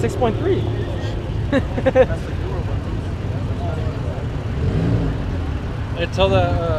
6.3. Hey, tell that, uh,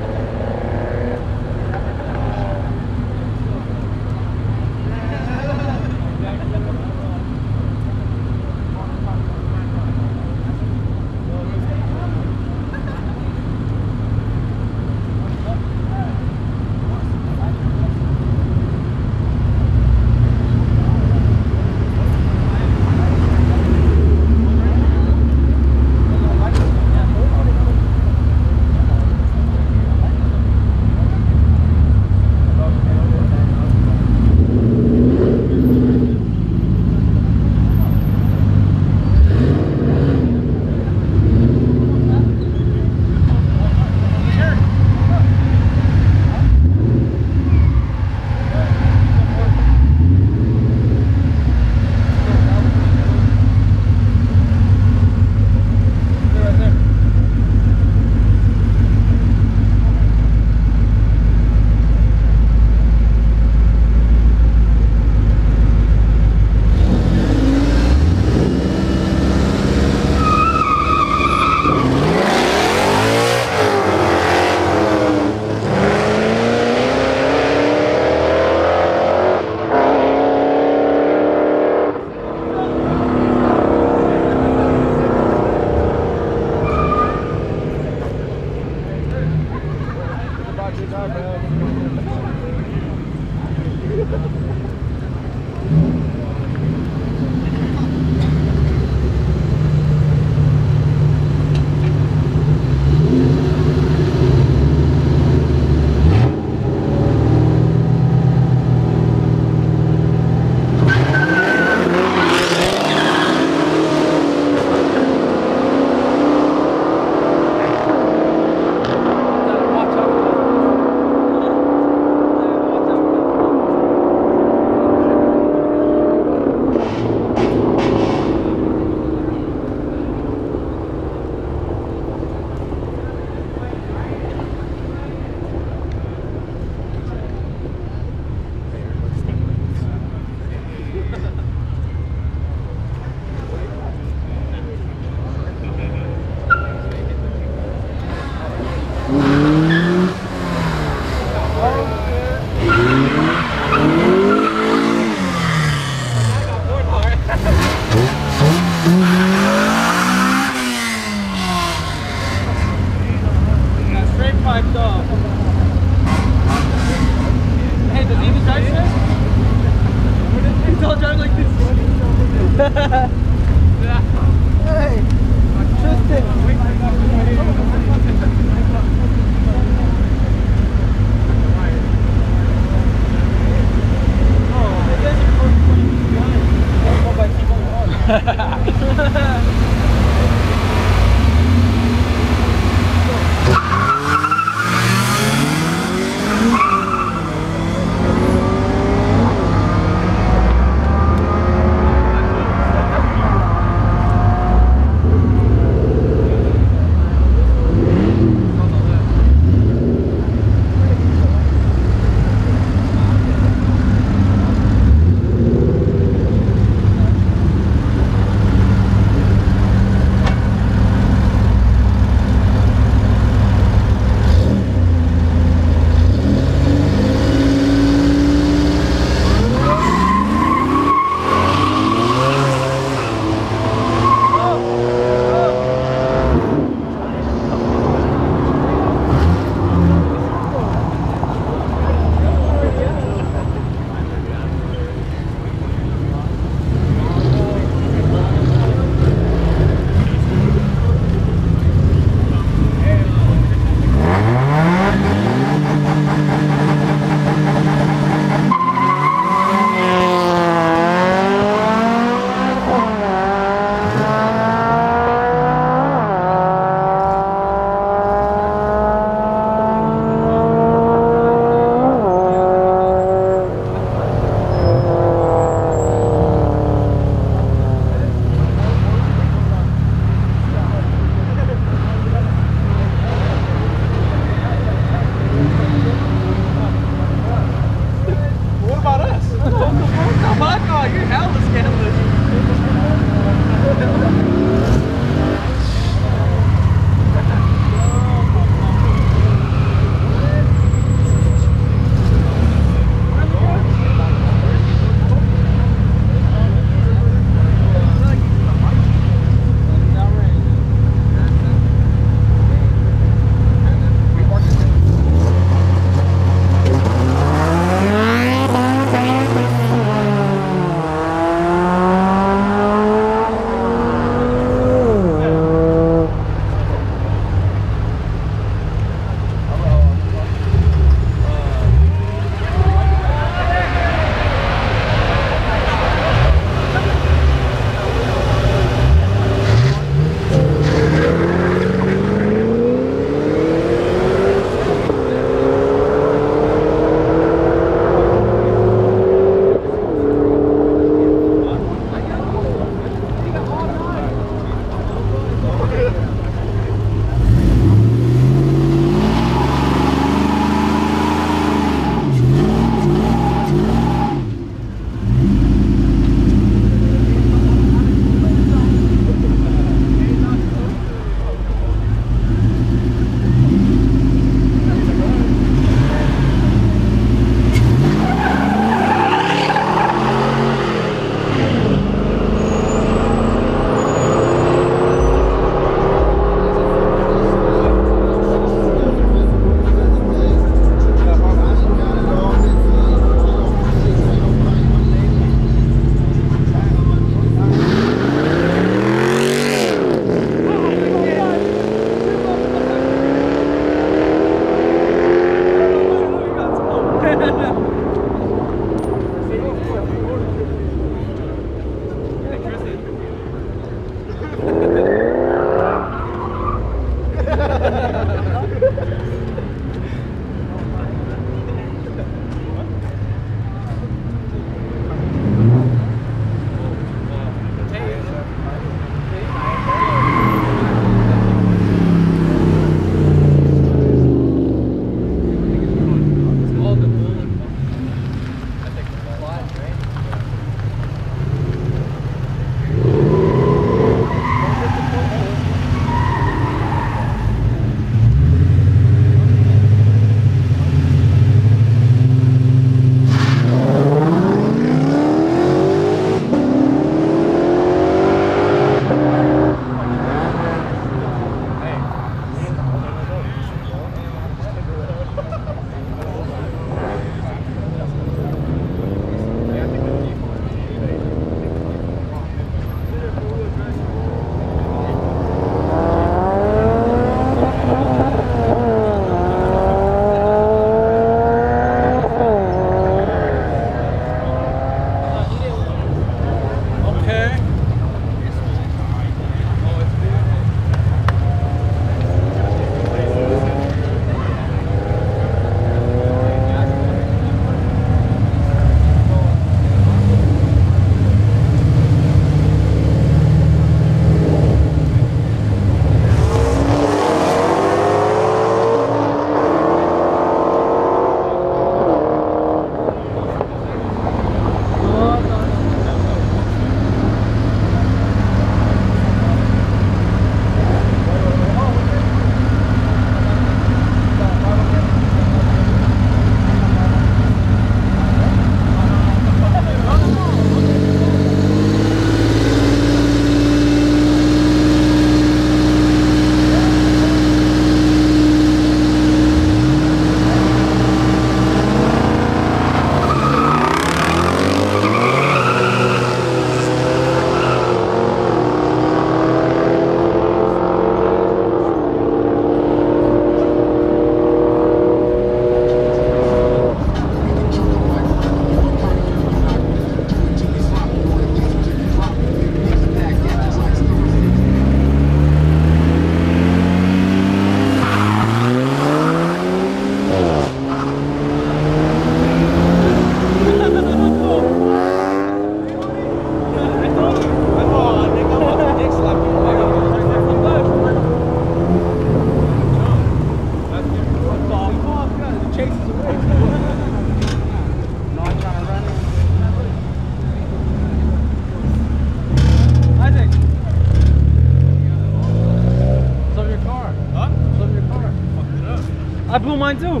blew mine too.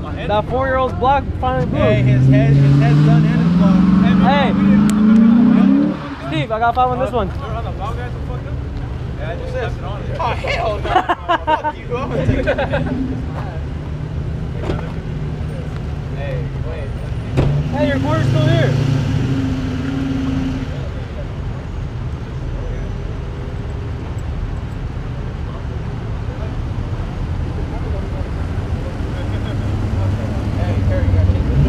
My head. That four-year-old's block finally blew. Hey, his head, his head's done and his block. Hey. we Steve, I got five on this one. Remember how the block guys were fucked up? Yeah, just left it on there. Oh, hell no. Fuck you. I'm gonna take that. Hey, wait. Hey, your quarter's still here. Hey, Harry, you gotta take this.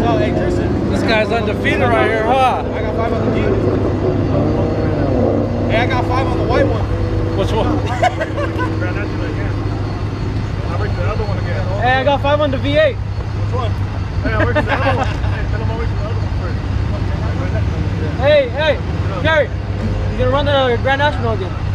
So, hey, Guy's undefeated right here, huh? I got five on the Jeep. Hey, I got five on the white one. Which one? Grand National again. I'll the other one again. Hey, I got five on the V8. Which one? Hey, I'll bring the other one. Hey, tell him I'll the other one first. Hey, hey, Gary, you're gonna run the Grand National again?